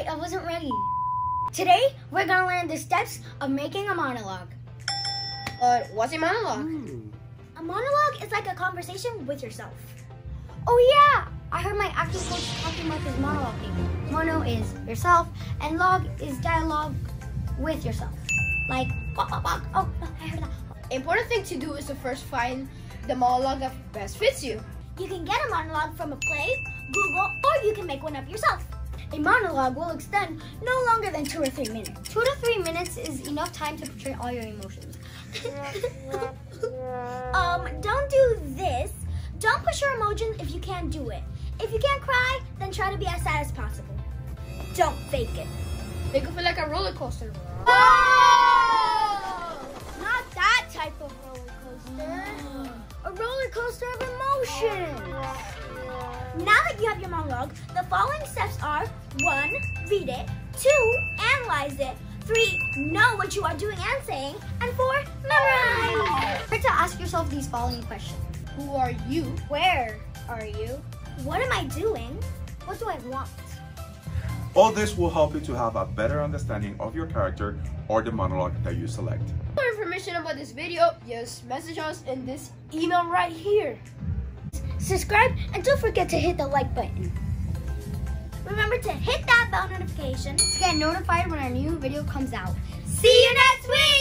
wait, I wasn't ready. Today, we're gonna learn the steps of making a monologue. Uh, what's a monologue? A monologue is like a conversation with yourself. Oh yeah, I heard my acting coach talking about this monologue thing. Mono is yourself, and log is dialogue with yourself. Like, oh, I heard that. Important thing to do is to first find the monologue that best fits you. You can get a monologue from a play, Google, or you can make one up yourself. A monologue will extend no longer than two or three minutes. Two to three minutes is enough time to portray all your emotions. um, don't do this. Don't push your emotions if you can't do it. If you can't cry, then try to be as sad as possible. Don't fake it. Make it feel like a roller coaster. Oh! Not that type of roller coaster. A roller coaster of emotions. Now that you have your monologue, the following steps are one, read it, two, analyze it, three, know what you are doing and saying, and four, memorize. Try to ask yourself these following questions. Who are you? Where are you? What am I doing? What do I want? All this will help you to have a better understanding of your character or the monologue that you select. For more information about this video, just message us in this email right here. Subscribe and don't forget to hit the like button. Remember to hit that bell notification to get notified when our new video comes out. See you next week!